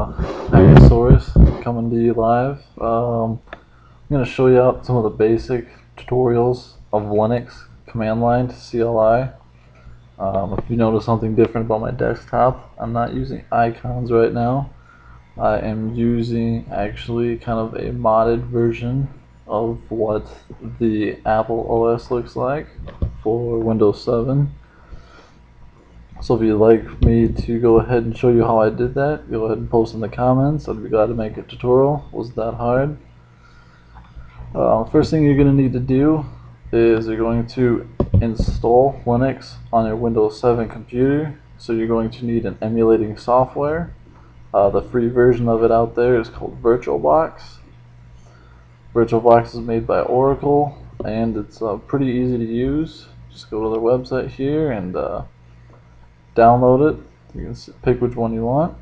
uh, coming to you live. Um, I'm going to show you out some of the basic tutorials of Linux command line to CLI. Um, if you notice something different about my desktop, I'm not using icons right now. I am using actually kind of a modded version of what the Apple OS looks like for Windows 7. So if you'd like me to go ahead and show you how I did that, go ahead and post in the comments. I'd be glad to make a tutorial. Was that hard? Uh, first thing you're going to need to do is you're going to install Linux on your Windows 7 computer. So you're going to need an emulating software. Uh, the free version of it out there is called VirtualBox. VirtualBox is made by Oracle and it's uh, pretty easy to use. Just go to their website here and uh, download it. You can pick which one you want.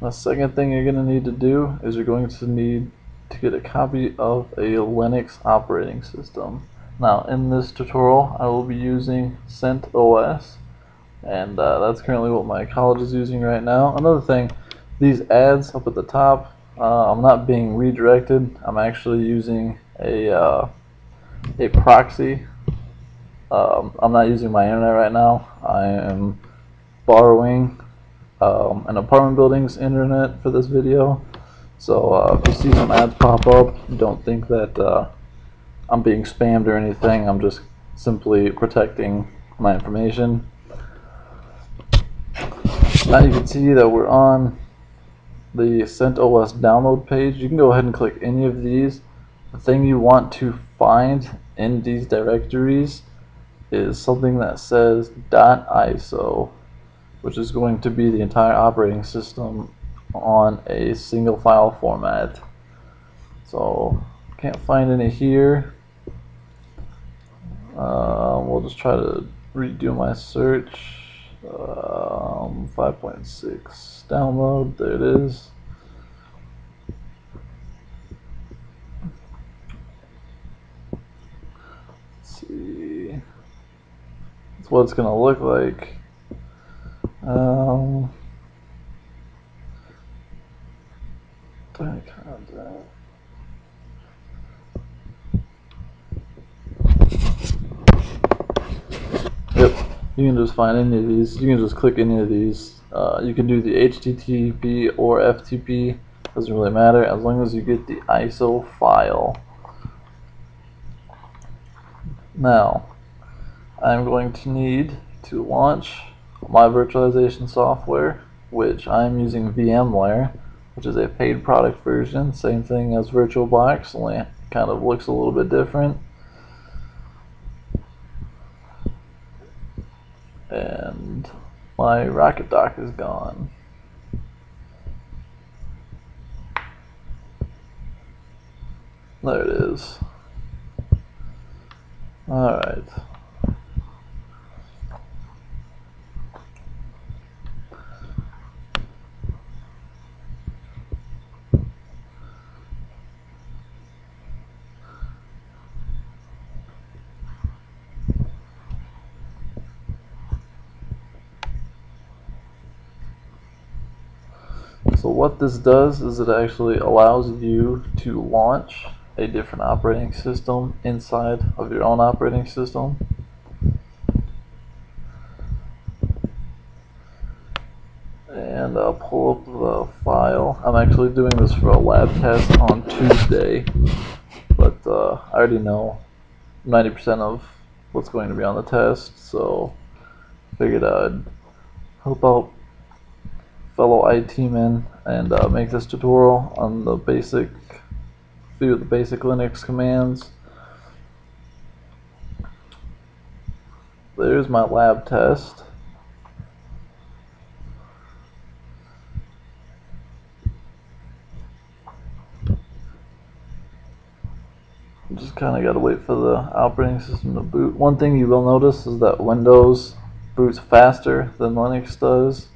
The second thing you're going to need to do is you're going to need to get a copy of a Linux operating system. Now in this tutorial I will be using CentOS and uh, that's currently what my college is using right now. Another thing, these ads up at the top, uh, I'm not being redirected. I'm actually using a, uh, a proxy um, I'm not using my internet right now. I am borrowing um, an apartment building's internet for this video. So uh, if you see some ads pop up, don't think that uh, I'm being spammed or anything. I'm just simply protecting my information. Now you can see that we're on the CentOS download page. You can go ahead and click any of these. The thing you want to find in these directories is something that says .iso, which is going to be the entire operating system on a single file format. So can't find any here. Uh, we'll just try to redo my search. Um, 5.6 download, there it is. Let's see what it's going to look like. Um, Yep, you can just find any of these. You can just click any of these. Uh, you can do the HTTP or FTP. Doesn't really matter as long as you get the ISO file. Now, I'm going to need to launch my virtualization software, which I'm using VMware, which is a paid product version, same thing as VirtualBox, only kind of looks a little bit different. And my Rocket Dock is gone. There it is. Alright. So what this does is it actually allows you to launch a different operating system inside of your own operating system. And I'll pull up the file. I'm actually doing this for a lab test on Tuesday, but uh, I already know 90% of what's going to be on the test, so figured I'd help out fellow IT men and uh, make this tutorial on the basic few of the basic Linux commands. There's my lab test. Just kind of got to wait for the operating system to boot. One thing you will notice is that Windows boots faster than Linux does.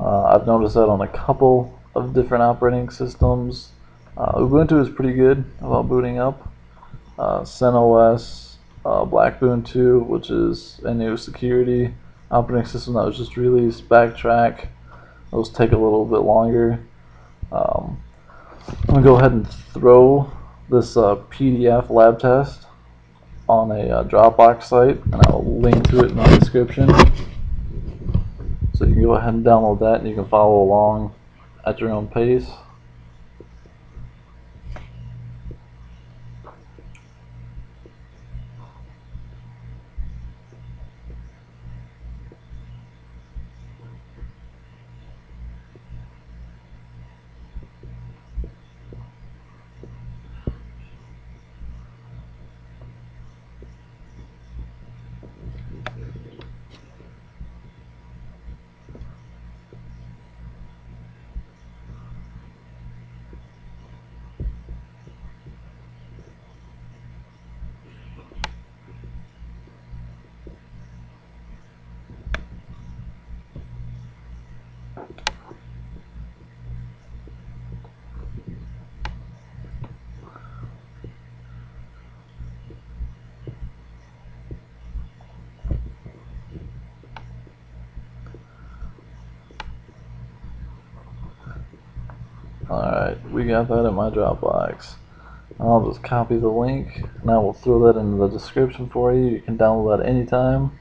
Uh, I've noticed that on a couple of different operating systems. Uh, Ubuntu is pretty good about booting up. Uh, CentOS, uh, Blackbuntu, which is a new security operating system that was just released, Backtrack, those take a little bit longer. Um, I'm gonna go ahead and throw this uh, PDF lab test on a uh, Dropbox site, and I'll link to it in the description. So you can go ahead and download that, and you can follow along at your own pace. Alright, we got that in my Dropbox. I'll just copy the link and I will throw that in the description for you. You can download that anytime.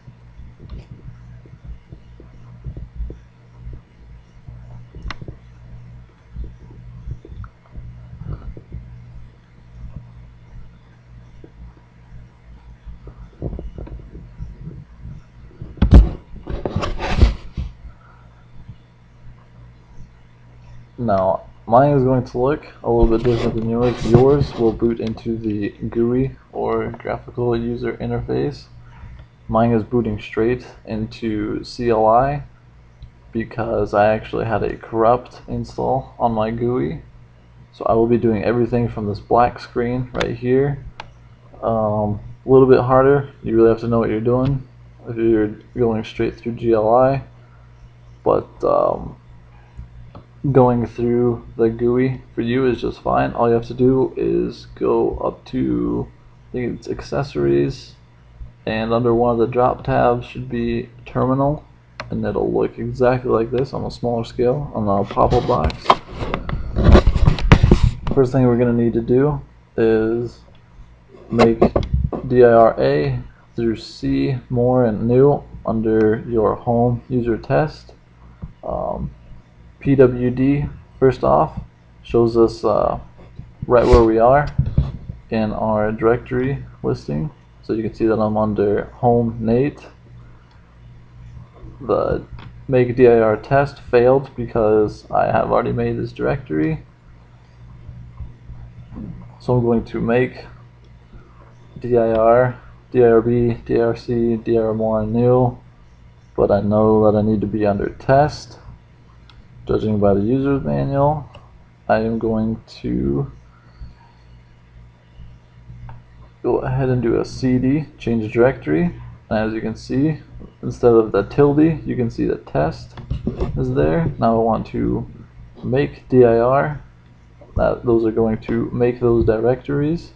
Now, mine is going to look a little bit different than yours. Yours will boot into the GUI or graphical user interface. Mine is booting straight into CLI because I actually had a corrupt install on my GUI. So I will be doing everything from this black screen right here. Um, a little bit harder. You really have to know what you're doing if you're going straight through CLI. But um, going through the GUI for you is just fine. All you have to do is go up to, I think it's accessories, and under one of the drop tabs should be terminal, and it'll look exactly like this on a smaller scale on the pop-up box. First thing we're going to need to do is make DIRA through C, more, and new under your home user test. Um, PWD first off shows us uh, right where we are in our directory listing. So you can see that I'm under home Nate. The make dir test failed because I have already made this directory. So I'm going to make dir dirb drc dir new but I know that I need to be under test Judging by the user's manual, I am going to go ahead and do a cd, change directory. And as you can see, instead of the tilde, you can see the test is there. Now I want to make dir. That, those are going to make those directories.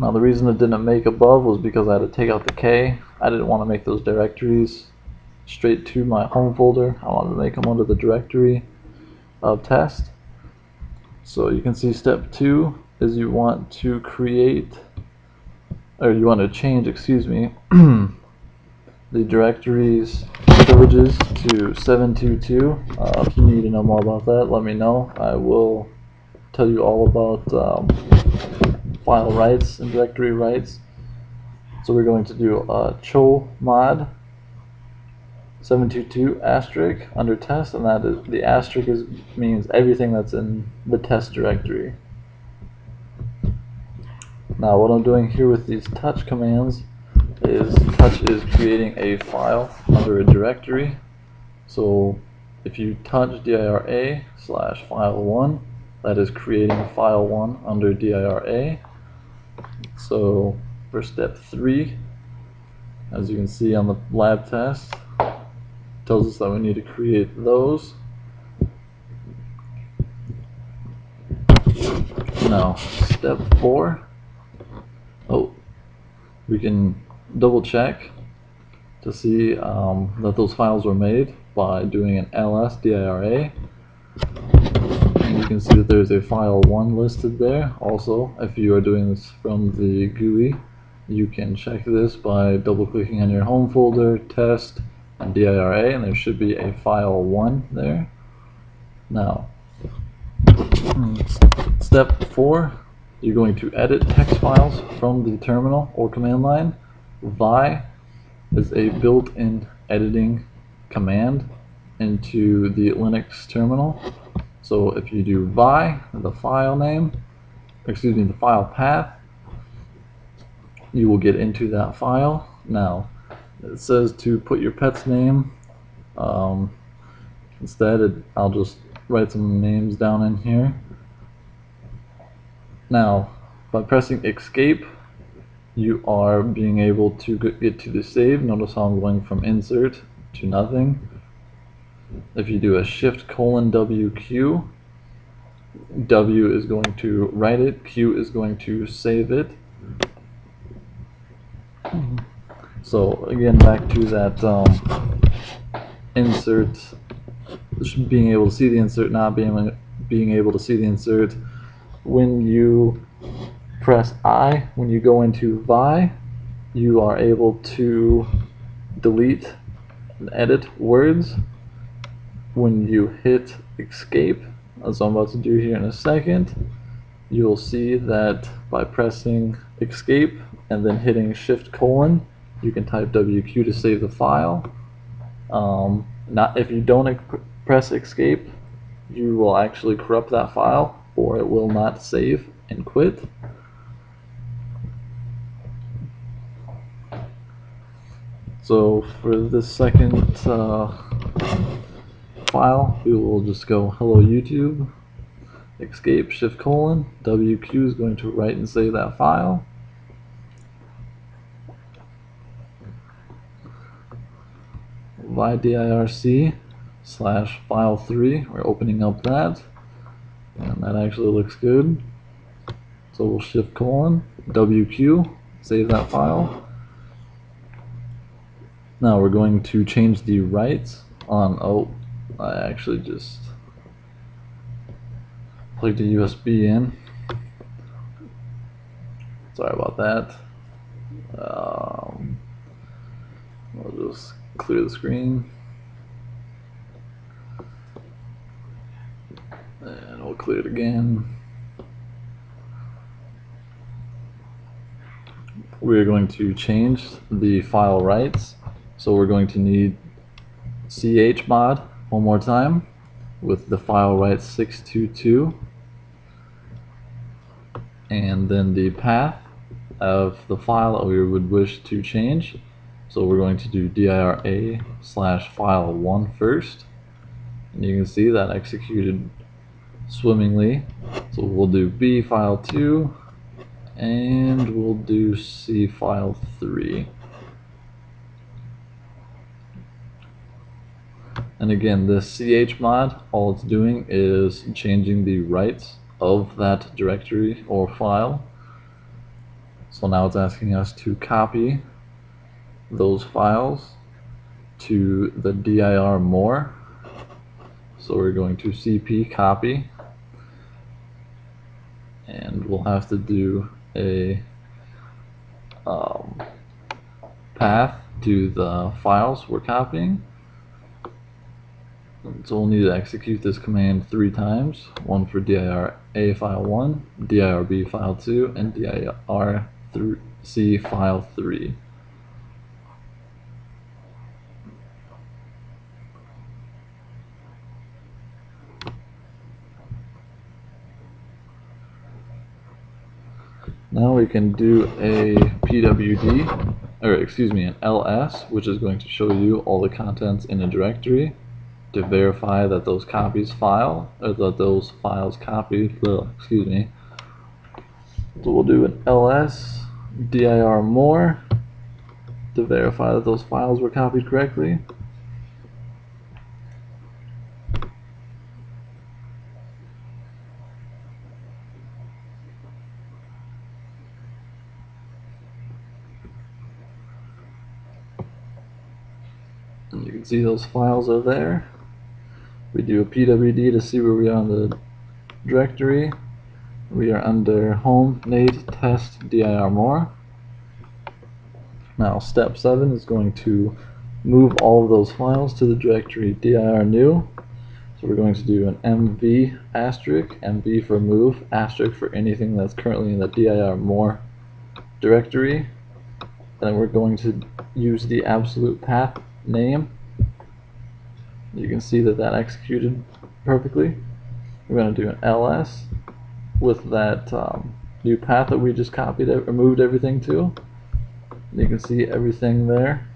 Now the reason it didn't make above was because I had to take out the K. I didn't want to make those directories straight to my home folder. I wanted to make them under the directory of test. So you can see step two is you want to create, or you want to change, excuse me, the directories privileges to 722. Uh, if you need to know more about that, let me know. I will tell you all about um, file rights and directory rights. So we're going to do uh, a cho mod 722 asterisk under test, and that is the asterisk is means everything that's in the test directory. Now what I'm doing here with these touch commands is touch is creating a file under a directory. So if you touch dira slash file 1, that is creating file 1 under dira. So for step three, as you can see on the lab test, tells us that we need to create those. Now, step four, oh, we can double check to see um, that those files were made by doing an ls dira. Can see that there's a file 1 listed there. Also, if you are doing this from the GUI, you can check this by double clicking on your home folder, test, and DIRA, and there should be a file 1 there. Now, hmm, step 4, you're going to edit text files from the terminal or command line. Vi is a built-in editing command into the Linux terminal. So if you do vi, the file name, excuse me, the file path, you will get into that file. Now, it says to put your pet's name. Um, instead, it, I'll just write some names down in here. Now, by pressing escape, you are being able to get to the save. Notice how I'm going from insert to nothing. If you do a shift colon WQ, W is going to write it, Q is going to save it. So again, back to that um, insert, being able to see the insert, not being being able to see the insert. When you press I, when you go into Vi, you are able to delete and edit words. When you hit escape, as I'm about to do here in a second, you'll see that by pressing escape and then hitting shift colon, you can type WQ to save the file. Um, not if you don't press escape, you will actually corrupt that file or it will not save and quit. So for this second uh, file, we will just go hello YouTube, escape, shift colon, WQ is going to write and save that file. vidirc slash file 3. We're opening up that. And that actually looks good. So we'll shift colon, WQ, save that file. Now we're going to change the rights on, oh, I actually just plugged a USB in. Sorry about that. Um, we'll just clear the screen. And we'll clear it again. We're going to change the file rights. So we're going to need chmod one more time with the file write 622 and then the path of the file that we would wish to change. So we're going to do dira slash file1 first. And you can see that executed swimmingly. So we'll do b file2 and we'll do c file3. And again, this ch mod, all it's doing is changing the rights of that directory or file. So now it's asking us to copy those files to the dir more. So we're going to cp copy and we'll have to do a um, path to the files we're copying. So we'll need to execute this command three times, one for dir a file 1, dirb file 2, and dir c file 3. Now we can do a PWD, or excuse me, an LS, which is going to show you all the contents in a directory to verify that those copies file, or that those files copied, excuse me. So we'll do an ls dir more to verify that those files were copied correctly. And you can see those files are there. Do a pwd to see where we are on the directory. We are under home nate test dir more. Now step 7 is going to move all of those files to the directory dir new. So we're going to do an mv asterisk, mv for move, asterisk for anything that's currently in the dir more directory. Then we're going to use the absolute path name. You can see that that executed perfectly. We're going to do an ls with that um, new path that we just copied or moved everything to. You can see everything there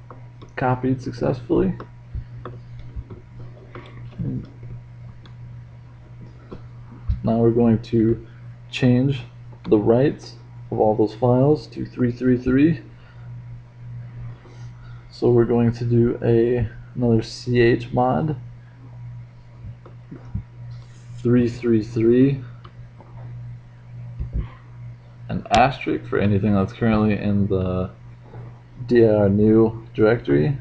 copied successfully. Now we're going to change the rights of all those files to 333. So we're going to do a another ch mod 333 an asterisk for anything that's currently in the dir new directory.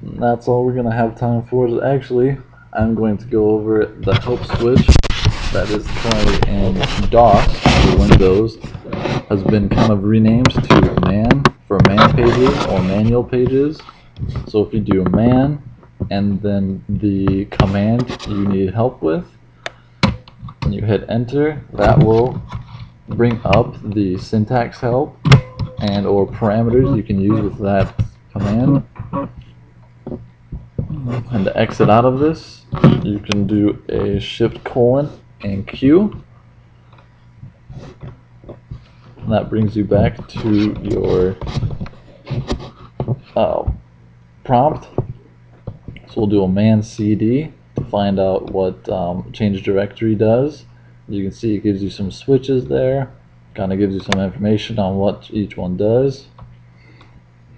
And that's all we're going to have time for. Actually, I'm going to go over the help switch that is currently in DOS for Windows has been kind of renamed to man for man pages or manual pages. So if you do man and then the command you need help with, and you hit enter, that will bring up the syntax help and or parameters you can use with that command. And to exit out of this, you can do a shift colon and Q. And that brings you back to your uh, prompt. So we'll do a man cd to find out what um, change directory does. You can see it gives you some switches there, kind of gives you some information on what each one does.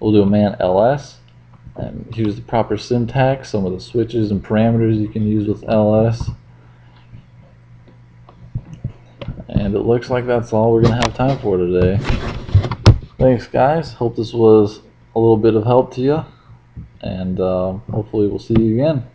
We'll do a man ls and here's the proper syntax, some of the switches and parameters you can use with ls. And it looks like that's all we're going to have time for today. Thanks guys, hope this was a little bit of help to you and uh, hopefully we'll see you again.